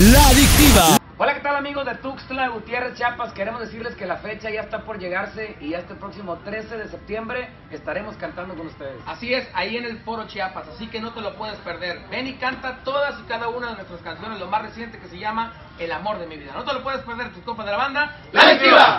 La Adictiva. Hola, ¿qué tal amigos de Tuxtla Gutiérrez, Chiapas? Queremos decirles que la fecha ya está por llegarse y este próximo 13 de septiembre estaremos cantando con ustedes. Así es, ahí en el Foro Chiapas, así que no te lo puedes perder. Ven y canta todas y cada una de nuestras canciones, lo más reciente que se llama El amor de mi vida. No te lo puedes perder, tus compas de la banda. ¡La Adictiva!